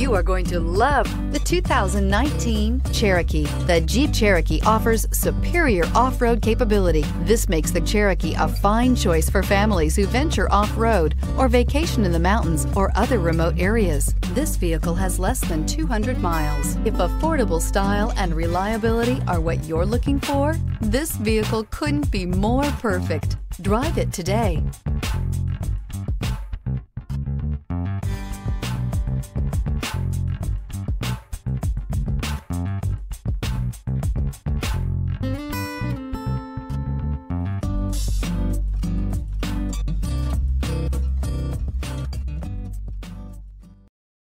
You are going to love the 2019 Cherokee. The Jeep Cherokee offers superior off-road capability. This makes the Cherokee a fine choice for families who venture off-road or vacation in the mountains or other remote areas. This vehicle has less than 200 miles. If affordable style and reliability are what you're looking for, this vehicle couldn't be more perfect. Drive it today.